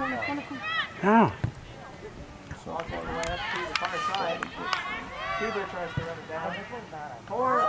How? Walk all the way up to the far side. Huber tries to run it down. Four.